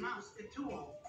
Mouse, the tool.